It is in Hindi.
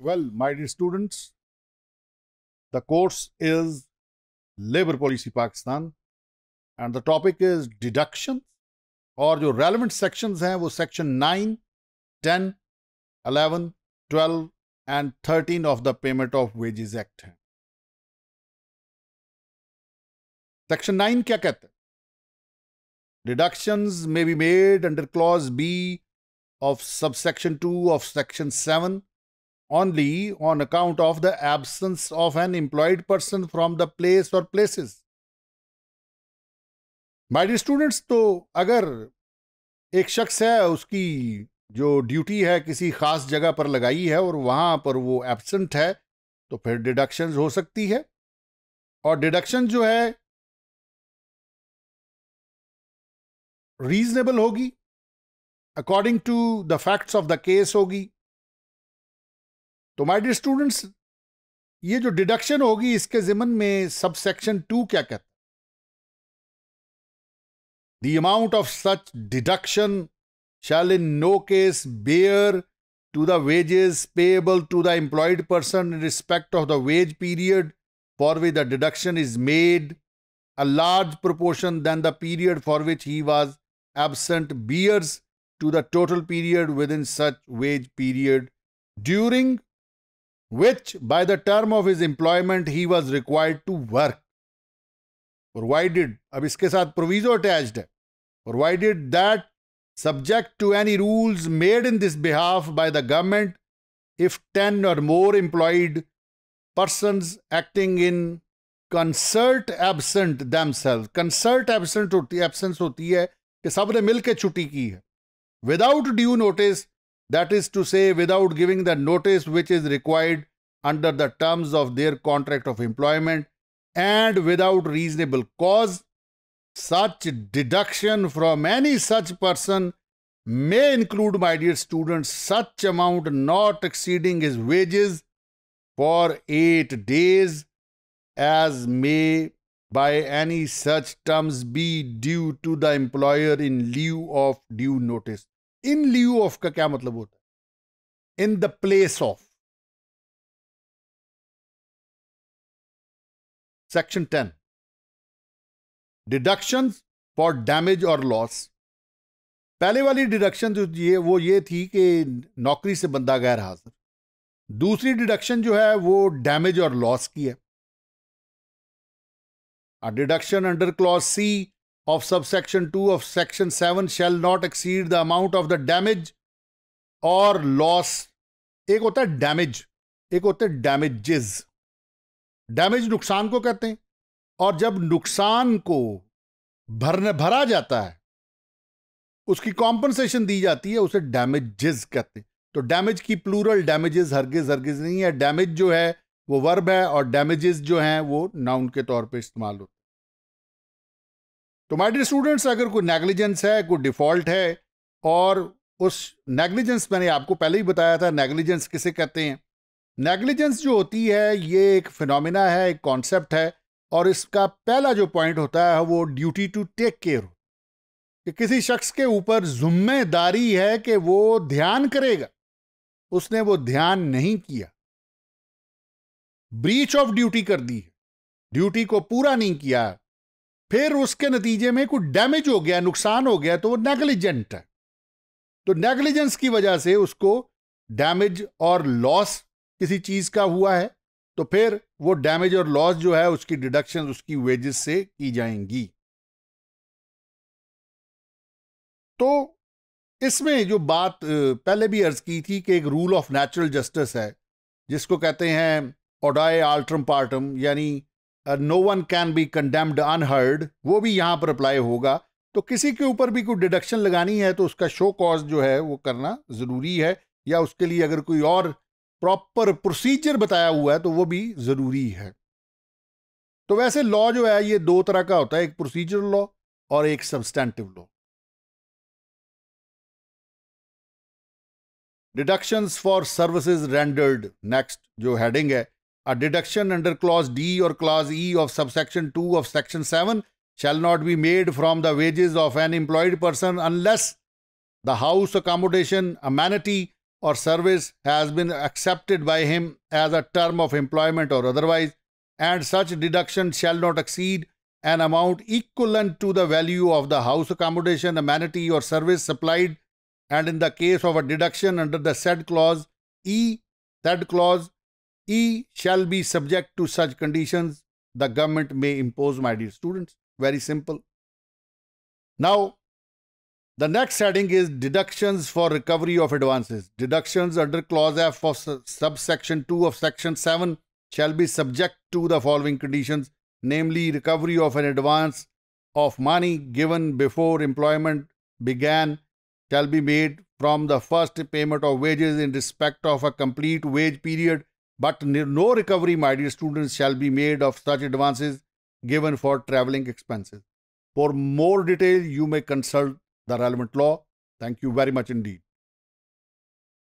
Well, my dear students, the course is Labor Policy Pakistan and the topic is deductions और जो relevant sections हैं वो section 9, 10, 11, 12 and 13 of the Payment of Wages Act हैं Section 9 क्या कहता है Deductions may be made under clause B of subsection 2 of section 7 only on account of the absence of an employed person from the place or places. My dear students तो अगर एक शख्स है, उसकी जो ड्यूटी है किसी खास जगह पर लगाई है और वहाँ पर वो एबसेंट है तो फिर डिडक्शन हो सकती है। और डिडक्शन जो है रीजनेबल होगी। According to the facts of the case होगी। तो माय डियर स्टूडेंट्स ये जो डिडक्शन होगी इसके जिमन में सब सेक्शन टू क्या कहता the amount of such deduction shall in no case bear to the wages payable to the employed person in respect of the wage period for which the deduction is made a large proportion than the period for which he was absent bears to the total period within such wage period during which by the term of his employment he was required to work. Provided, अब इसके साथ proviso attached है. Provided that subject to any rules made in this behalf by the government, if 10 or more employed persons acting in concert absent themselves, concert absent होती absence होती है कि सब ने मिलकर छुट्टी की है without due notice that is to say, without giving the notice which is required under the terms of their contract of employment, and without reasonable cause, such deduction from any such person may include, my dear students, such amount not exceeding his wages for eight days as may by any such terms be due to the employer in lieu of due notice. In lieu of का क्या मतलब होता है? In the place of section ten deduction for damage और लॉस पहले वाली डिडक्शन जो ये वो ये थी कि नौकरी से बंदा गैर हाजिर। दूसरी डिडक्शन जो है, वो डैमेज और लॉस की है। Deduction under clause C of subsection 2 of section 7 shall not exceed the amount of the damage or loss. एक होता है डैमेज एक होते हैं डैमेजेस डैमेज नुकसान को कहते हैं, और जब नुकसान को भरने, भरा जाता है, उसकी कॉम्पनसेशन दी जाती है, उसे डैमेजेस कहते हैं। तो डैमेज की प्लूरल डैमेजेस हरगिज हरगिज नहीं है। डैमेज जो है, वो वर्ब है, और डैमेजेस जो हैं, वो नाउन के तौर पे इस्तेमाल होते तो माय डियर स्टूडेंट्स अगर कोई नेग्लिजेंस है, कोई डिफ़ॉल्ट है, और उस नेग्लिजेंस मैंने आपको पहले ही बताया था नेग्लिजेंस किसे कहते हैं? नेग्लिजेंस जो होती है, ये एक फिनोमिना है, एक कॉन्सेप्ट है, और इसका पहला जो पॉइंट होता है, वो ड्यूटी टू टेक केयर कि किसी शख्स के ऊपर ज़िम्मेदारी है कि वो ध्यान करेगा। उसने वो ध्यान नहीं किया। ब्रीच ऑफ़ ड्यूटी कर दी ड्यूटी को पूरा नहीं किया। फिर उसके नतीजे में कुछ डैमेज हो गया, नुकसान हो गया तो वो नेग्लिजेंट है। तो नेग्लिजेंस की वजह से उसको डैमेज और लॉस किसी चीज़ का हुआ है तो फिर वो डैमेज और लॉस जो है उसकी डिडक्शन उसकी वेजेस से की जाएँगी। तो इसमें जो बात पहले भी अर्ज़ की थी कि एक रूल ऑफ़ नेचुरल जस्टिस है, जिसको कहते हैं ओडाए आल्ट्रम पार्टम यानी no one can be condemned unheard वो भी यहाँ पर अप्लाई होगा। तो किसी के ऊपर भी कोई डिडक्शन लगानी है तो उसका शो कॉज जो है, वो करना ज़रूरी है। या उसके लिए अगर कोई और प्रॉपर प्रोसीजर बताया हुआ है तो वो भी ज़रूरी है। तो वैसे लॉ जो है, ये दो तरह का होता है, एक प्रोसीजर लॉ और एक substantive law deductions for services rendered next जो हेडिंग है A deduction under clause D or clause E of subsection 2 of section 7 shall not be made from the wages of an employed person unless the house accommodation, amenity, or service has been accepted by him as a term of employment or otherwise, and such deduction shall not exceed an amount equivalent to the value of the house accommodation, amenity, or service supplied, and in the case of a deduction under the said clause, E, said clause, E shall be subject to such conditions the government may impose, my dear students. Very simple. Now, the next heading is deductions for recovery of advances. Deductions under clause F of subsection 2 of section 7 shall be subject to the following conditions, namely recovery of an advance of money given before employment began shall be made from the first payment of wages in respect of a complete wage period, but no recovery, my dear students, shall be made of such advances given for traveling expenses. For more detail, you may consult the relevant law. Thank you very much indeed.